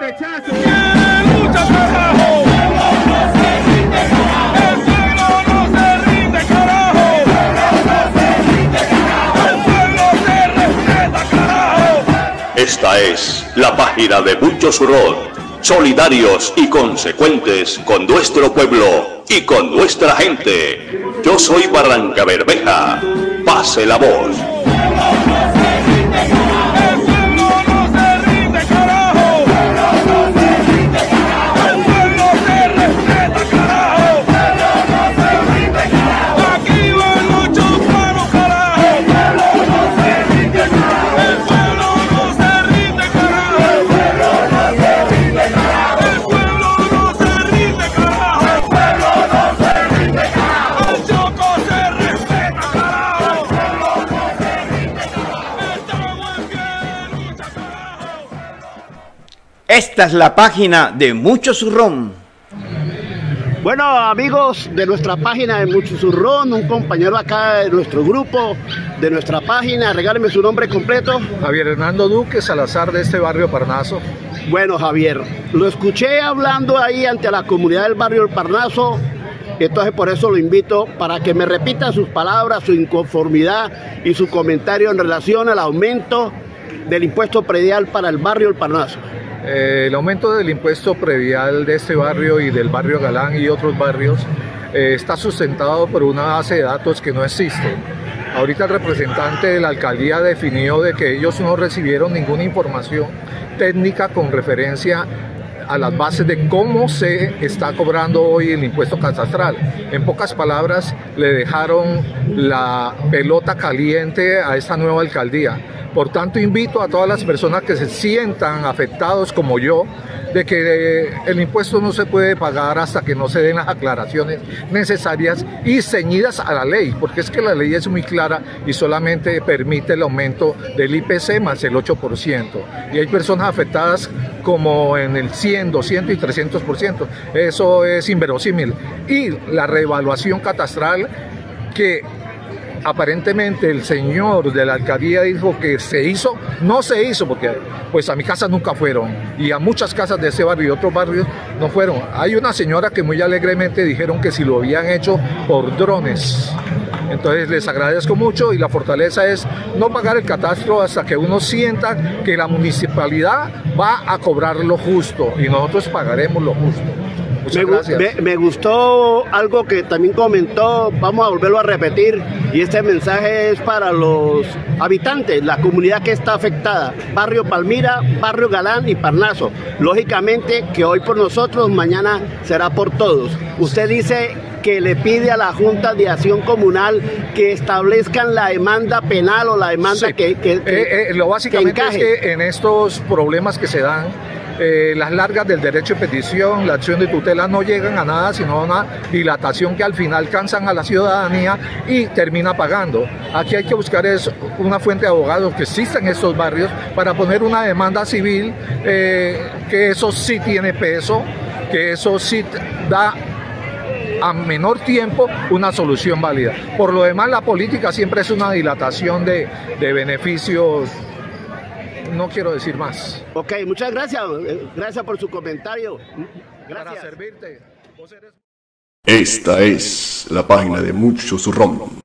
Rechazo. lucha, carajo! no se rinde, carajo! ¡El pueblo no se rinde, carajo! ¡El pueblo se respeta, carajo! Esta es la página de Mucho Surrón, solidarios y consecuentes con nuestro pueblo y con nuestra gente. Yo soy Barranca Bermeja. Pase la voz. Esta es la página de Mucho Zurrón. Bueno, amigos de nuestra página de Mucho Zurrón, un compañero acá de nuestro grupo, de nuestra página, regáleme su nombre completo. Javier Hernando Duque, Salazar de este barrio Parnaso. Bueno, Javier, lo escuché hablando ahí ante la comunidad del barrio El Parnaso, entonces por eso lo invito para que me repita sus palabras, su inconformidad y su comentario en relación al aumento del impuesto predial para el barrio El Parnaso. Eh, el aumento del impuesto previal de este barrio y del barrio Galán y otros barrios eh, está sustentado por una base de datos que no existe. Ahorita el representante de la alcaldía definió de que ellos no recibieron ninguna información técnica con referencia a las bases de cómo se está cobrando hoy el impuesto catastral. En pocas palabras, le dejaron la pelota caliente a esta nueva alcaldía. Por tanto, invito a todas las personas que se sientan afectados como yo, de que el impuesto no se puede pagar hasta que no se den las aclaraciones necesarias y ceñidas a la ley, porque es que la ley es muy clara y solamente permite el aumento del IPC más el 8%. Y hay personas afectadas como en el 100, 200 y 300%. Eso es inverosímil. Y la reevaluación catastral que aparentemente el señor de la alcaldía dijo que se hizo, no se hizo porque pues a mi casa nunca fueron y a muchas casas de ese barrio y otros barrios no fueron. Hay una señora que muy alegremente dijeron que si lo habían hecho por drones. Entonces les agradezco mucho y la fortaleza es no pagar el catastro hasta que uno sienta que la municipalidad va a cobrar lo justo y nosotros pagaremos lo justo me, gustó algo que también comentó, vamos a volverlo a repetir, y este mensaje es para los habitantes, la comunidad que está afectada, Barrio Palmira, Barrio Galán y Parnaso. Lógicamente que hoy por nosotros, mañana será por todos. Usted dice que le pide a la Junta de Acción Comunal que establezcan la demanda penal o la demanda que, que, eh, eh, Lo básicamente es que en estos problemas que se dan, eh, las largas del derecho de petición, la acción de tutela no llegan a nada, sino a una dilatación que al final cansan a la ciudadanía y termina pagando. Aquí hay que buscar una fuente de abogados que exista en estos barrios para poner una demanda civil, eh, que eso sí tiene peso, que eso sí da a menor tiempo una solución válida. Por lo demás, la política siempre es una dilatación de beneficios no quiero decir más. Ok, muchas gracias. Gracias por su comentario. Gracias. Para servirte. Esta es la página de Mucho Zurrón.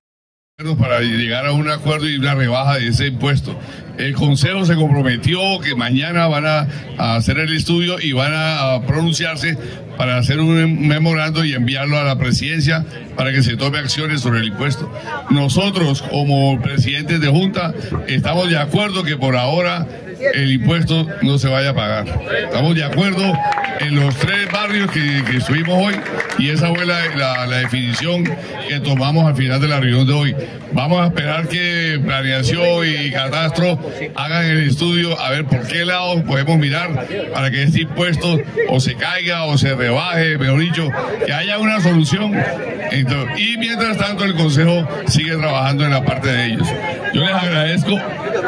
Para llegar a un acuerdo y una rebaja de ese impuesto. El Consejo se comprometió que mañana van a, hacer el estudio y van a, pronunciarse para hacer un memorando y enviarlo a la presidencia para que se tome acciones sobre el impuesto. Nosotros, como presidentes de Junta, estamos de acuerdo que por ahora el impuesto no se vaya a pagar. Estamos de acuerdo en los tres barrios que, estuvimos hoy y esa fue la, definición que tomamos al final de la reunión de hoy. Vamos a esperar que planeación y catastro hagan el estudio a ver por qué lado podemos mirar para que este impuesto o se caiga o se rebaje, mejor dicho, que haya una solución. y mientras tanto el Consejo sigue trabajando en la parte de ellos. Yo les agradezco.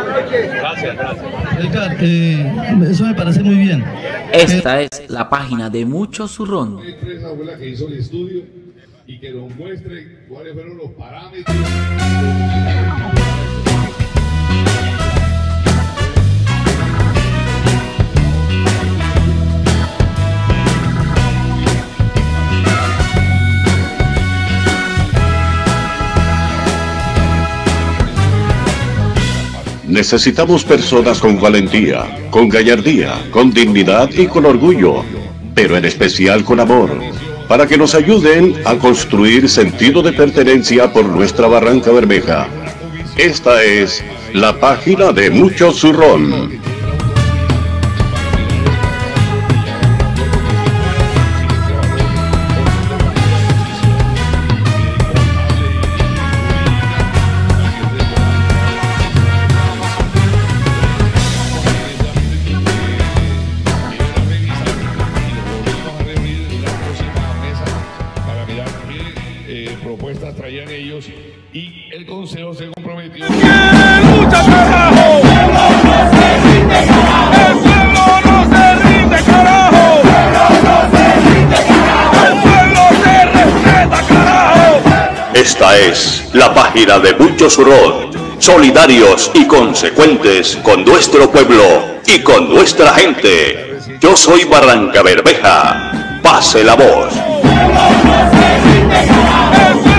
Gracias, gracias. Eh, eso me parece muy bien. Esta es la página de Mucho Zurrón. que hizo el estudio y que nos muestre cuáles fueron los parámetros. Necesitamos personas con valentía, con gallardía, con dignidad y con orgullo, pero en especial con amor, para que nos ayuden a construir sentido de pertenencia por nuestra Barranca Bermeja. Esta es la página de Mucho Zurrón. Consejo se comprometió. ¡Que lucha, carajo! ¡El pueblo no se rinde, carajo! ¡El pueblo se respeta, carajo! Esta es la página de Mucho Surrón, solidarios y consecuentes con nuestro pueblo y con nuestra gente. Yo soy Barranca Bermeja. Pase la voz. ¡El pueblo